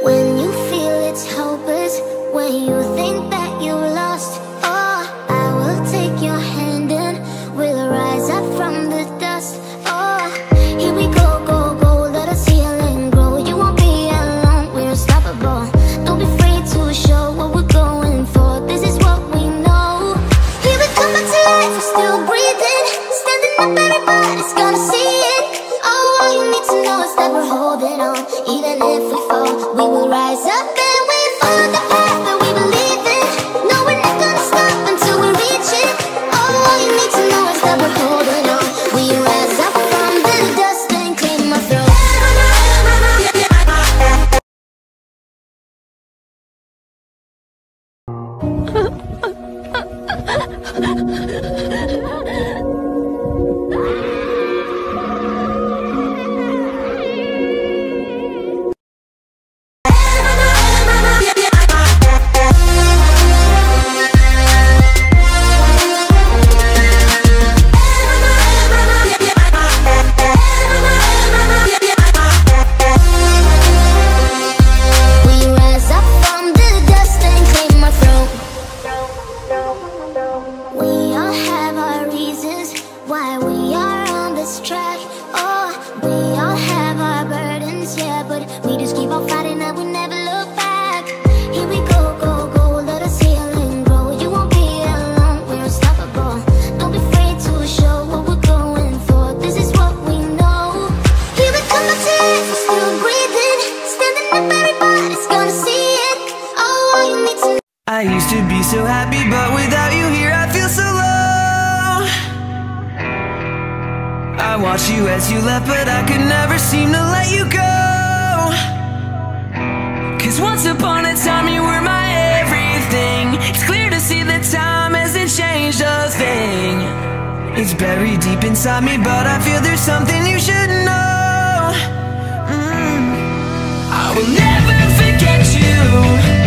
When you feel it's hopeless, when you think that you lost, oh, I will take your hand and we'll rise up from the dust. Oh, here we go, go, go, let us heal and grow. You won't be alone, we're unstoppable. Don't be afraid to show what we're going for. This is what we know. Here we come back to life, still breathing, standing up, everybody's gonna see it. Oh, all you need to know is that we're holding on, even if we fall, rise up I used to be so happy, but without you here, I feel so low. I watched you as you left, but I could never seem to let you go. Cause once upon a time, you were my everything. It's clear to see that time hasn't changed a thing. It's buried deep inside me, but I feel there's something you should know. Mm. I will never forget you. You